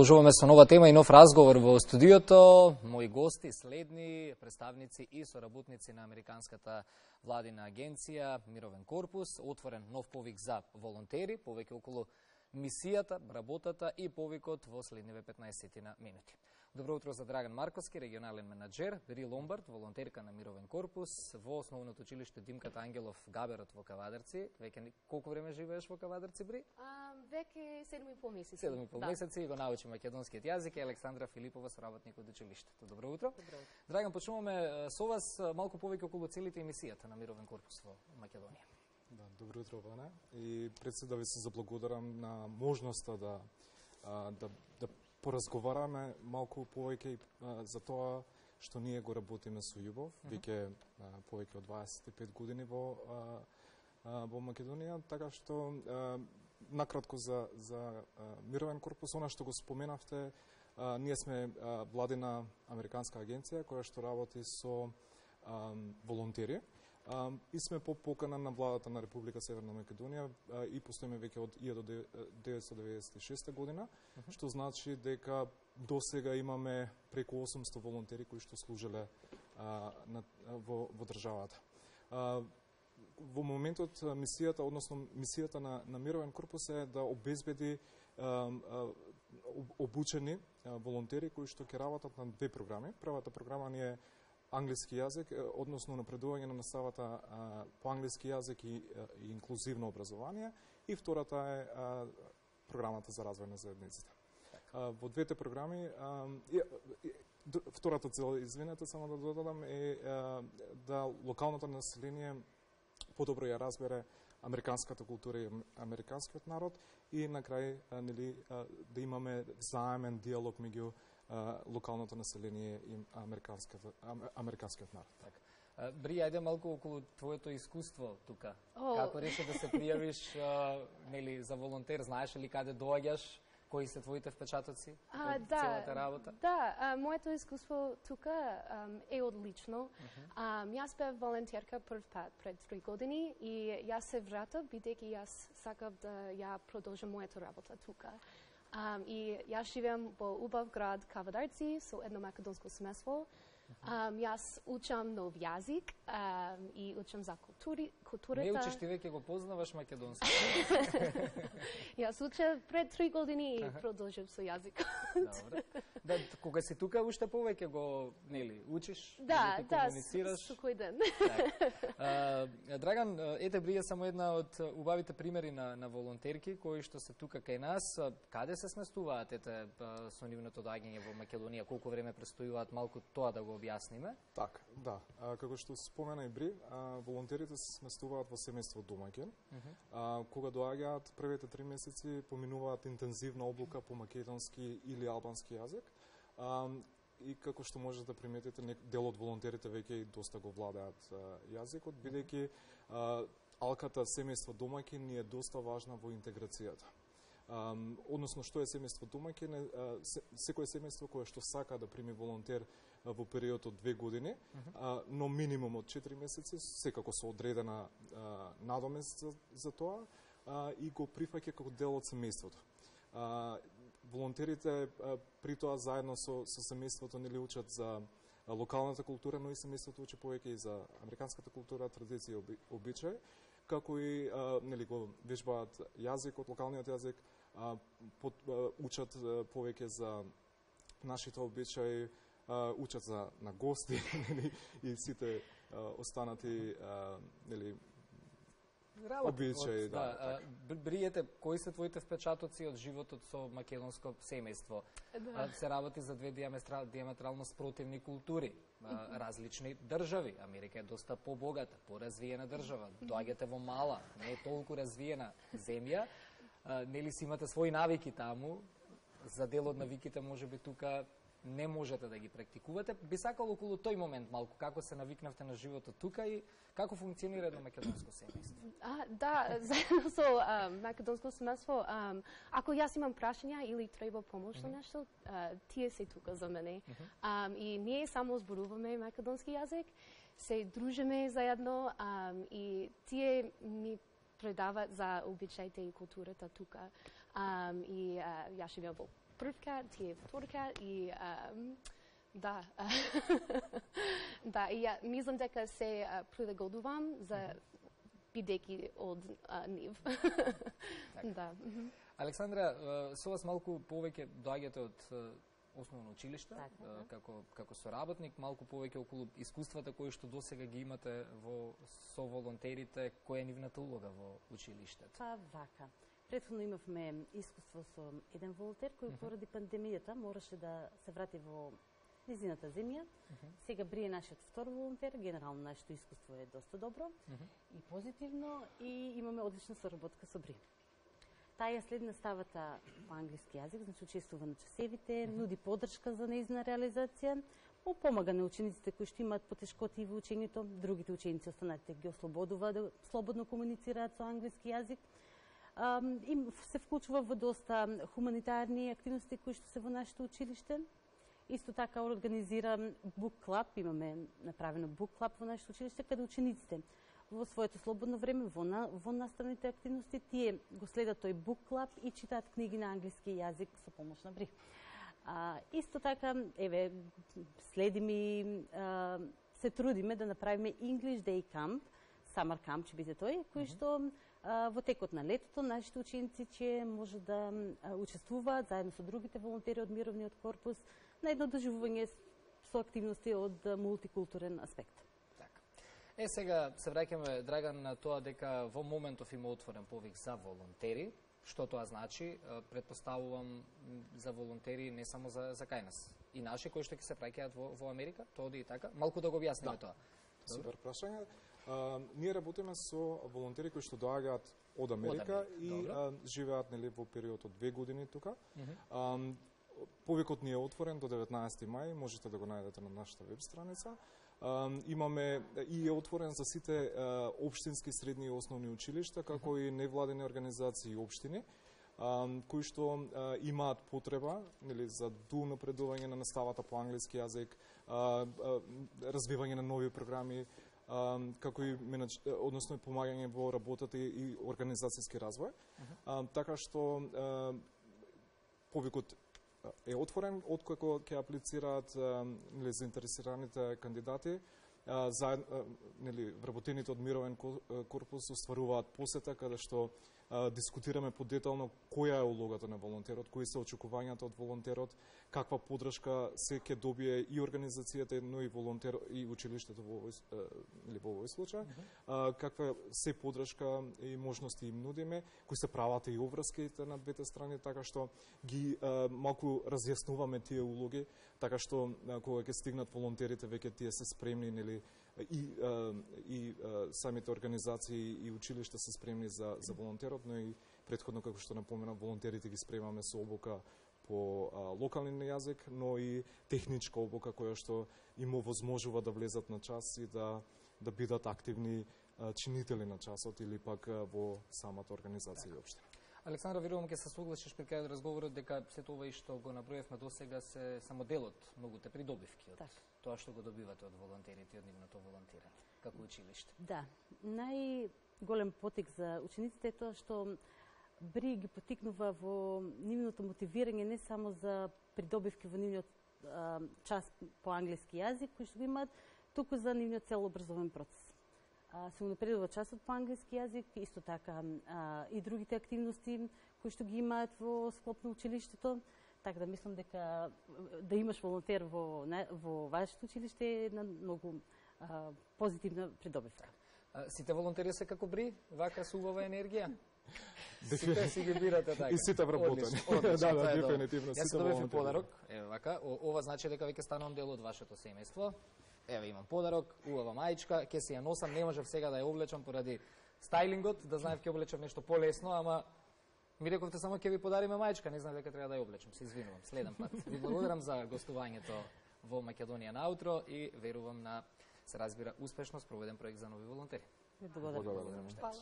Продолжуваме со нова тема и нов разговор во студиото. Мои гости, следни представници и соработници на Американската владина агенција Мировен корпус, отворен нов повик за волонтери, повеќе околу мисијата, работата и повикот во следниве 15 на минути. Добро утро за Драган Марковски, регионален менеджер, Бери Ломбард, волонтерка на Мировен корпус, во основното училиште Димката Ангелов Габерот во Кавадарци. Веќе колку време живееш во Кавадарци, Бри? А, веќе 7 и пол месеци. 7 и пол да. месеци го научи македонскиот јазик и Александра Филипова, соработник од училиштето. Добро утро. Добро утро. Драган, почнуваме со вас малку повеќе околу целите емисијата на Мировен корпус во Македонија. Да, добро утро, Ване. И пред се да ви се заблагодарам на можноста да, да, да поразговараме малку повеќе за тоа што ние го работиме со љубов, веќе повеќе од 25 години во во Македонија, така што накратко за за мировен корпус, она што го споменавте, ние сме владина американска агенција која што работи со волонтери и сме по покана на владата на Република Северна Македонија и постоиме веќе од 1996 година, што значи дека до сега имаме преку 800 волонтери кои што служеле на, во, во државата. во моментот мисијата, односно мисијата на, на Мировен корпус е да обезбеди обучени волонтери кои што ќе работат на две програми. Првата програма ни е англиски јазик, односно напредување на наставата по англиски јазик и, и инклузивно образование, и втората е програмата за развој на заедниците. Во двете програми, втората цел, извинете, само да додадам, е да локалното население подобро ја разбере американската култура и американскиот народ и на крај нели да имаме заемен диалог меѓу локалното население и американскиот, американскиот народ. Така. Бри, ајде малку околу твоето искуство тука. Oh. Како реши да се пријавиш нели за волонтер, знаеш ли каде доаѓаш? Кои се твоите впечатоци а, од да, целата работа? Да, а, моето искуство тука е одлично. Uh -huh. а, јас бев волонтерка прв пат пред три години и јас се вратав бидејќи јас сакав да ја продолжам мојата работа тука. Um, и јас живеам во убав град Кавадарци со едно македонско семејство. Um, јас учам нов јазик um, и учам за култури, културата. Не учиш ти веќе го познаваш македонски. јас учев пред три години и продолжив со јазикот. Добре. Да, кога си тука уште повеќе го, нели, учиш, да, да, комуницираш. со кој ден. а, Драган, ете брија само една од убавите примери на, на волонтерки кои што се тука кај нас. Каде се сместуваат ете со нивното доаѓање во Македонија? Колку време престојуваат малку тоа да го објасниме? Так, да. А, како што спомена и Бри, а, волонтерите се сместуваат во семејство домаќин. Uh -huh. а, кога доаѓаат првите три месеци поминуваат интензивна облука по македонски или албански јазик. А, и како што можете да приметите, дел од волонтерите веќе и доста го владеат јазикот, бидејќи алката семејство домаќин ни е доста важна во интеграцијата. Um, односно што е семејство домаќин секое семејство кое што сака да прими волонтер во период од две години, а, но минимум од 4 месеци, секако со одредена а, надомест за, за тоа, а, и го прифаќа како дел од семејството. А, волонтерите а, при тоа заедно со, со семејството нели учат за локалната култура, но и семејството учи повеќе и за американската култура, традиција и обичај, како и а, нели го вежбаат јазикот, локалниот јазик, а, под, а, учат а, повеќе за нашите обичаи, учат за на гости нели и сите останати нели обичаи, да. да така. Бриете, кои се твоите впечатоци од животот со македонско семејство? Да. Се работи за две диаметрално спротивни култури, различни држави. Америка е доста побогата, поразвиена држава. Доаѓате во мала, не е толку развиена земја. Нели си имате своји навики таму, за дел од навиките може би тука не можете да ги практикувате. Би сакал околу тој момент малку како се навикнавте на животот тука и како функционира едно македонско семејство. А, да, заедно со а, македонско семејство, а, ако јас имам прашања или треба помош mm -hmm. нешто, а, тие се тука за мене. Mm -hmm. а, и ние само зборуваме македонски јазик, се дружиме заедно а, и тие ми предават за обичаите и културата тука. А, и а, јас живеам во првка, тие вторка и да. да, и ја мислам дека се прилагодувам за бидејќи од нив. да. Александра, со вас малку повеќе доаѓате од основно училиште, така, како, како соработник, малку повеќе околу искуствата кои што досега ги имате во, со волонтерите, која е нивната улога во училиштето? Па вака. Предходно имавме искуство со еден волонтер кој поради пандемијата мораше да се врати во низината земја. Сега Брие нашиот втор волонтер, генерално нашето искуство е доста добро и позитивно и имаме одлична соработка со Брие. Таја след наставата по англиски јазик, значи учествува на часевите, нуди подршка за неизна реализација, помага на учениците кои што имаат потешкоти во учењето, другите ученици останатите ги ослободува да слободно комуницираат со англиски јазик. Им се вклучува во доста хуманитарни активности кои што се во нашето училиште. Исто така организира бук клаб, имаме направено бук клаб во нашето училиште, каде учениците во своето слободно време, во, на, во наставните активности, тие го следат тој бук клаб и читаат книги на англиски јазик со помош на Бри. А, исто така, еве, следиме се трудиме да направиме English Day Camp, Summer Camp ќе биде тој, кој што а, во текот на летото нашите ученици ќе може да а, учествуваат заедно со другите волонтери од Мировниот корпус на едно доживување со активности од мултикултурен аспект. Така. Е, сега се враќаме, Драган, на тоа дека во моментов има отворен повик за волонтери. Што тоа значи? Предпоставувам за волонтери не само за, за кај нас. И наши кои што ќе се праќаат во, во Америка, тоа оди и така. Малку да го објасниме да. тоа. Супер прашање. А, ние работиме со волонтери кои што доаѓаат од Америка, од и а, живеат нели во период од две години тука. А, Повикот ни е отворен до 19 мај, можете да го најдете на нашата веб страница. имаме и е отворен за сите општински средни и основни училишта, како и невладени организации и општини кои што имаат потреба нели за напредување на наставата по англиски јазик, развивање на нови програми, како и менедж, односно помагање во работата и организацијски развој. така што повикот е отворен откако ќе аплицираат нели заинтересираните кандидати заед, нели вработените од мировен корпус остваруваат посета каде што дискутираме подетално која е улогата на волонтерот, кои се очекувањата од волонтерот, каква подршка се ќе добие и организацијата, но и волонтер и училиштето во овој или во овој случај, mm -hmm. каква се подршка и можности им нудиме, кои се правата и обврските на двете страни, така што ги малку разјаснуваме тие улоги, така што кога ќе стигнат волонтерите веќе тие се спремни или и, и самите организации и училишта се спремни за, за волонтерот, но и предходно, како што напоменав волонтерите ги спремаме со обука по а, локален јазик, но и техничка обука која што им овозможува да влезат на час и да, да бидат активни а, чинители на часот или пак а, во самата организација и општина. Александра, верувам ќе се согласиш пред крајот разговорот дека се тоа и што го наброевме досега се само дел од многуте придобивки од так. тоа што го добивате од волонтерите и од нивното волонтирање како училиште. Да, најголем потик за учениците е тоа што Бри ги потикнува во нивното мотивирање не само за придобивки во нивниот час по англиски јазик кој што го имаат, туку за нивниот цел образовен процес се унапредува часот по англиски јазик, исто така а, и другите активности кои што ги имаат во склоп на училиштето. Така да мислам дека да имаш волонтер во, во вашето училиште е една многу а, позитивна придобивка. Сите волонтери се како бри, вака со убава енергија? Сите си ги бирате така. И сите вработени. да, да, дефинитивно. Јас добив подарок, еве вака, ова значи дека веќе станувам дел од вашето семејство еве имам подарок, убава мајчка, ќе си ја носам, не можев сега да ја облечам поради стајлингот, да знаев ќе облечам нешто полесно, ама ми рековте само ќе ви подариме мајчка, не знам дека треба да ја облечам, се извинувам, следен пат. Ви благодарам за гостувањето во Македонија на утро и верувам на се разбира успешно спроведен проект за нови волонтери. Благодарам. Благодарам.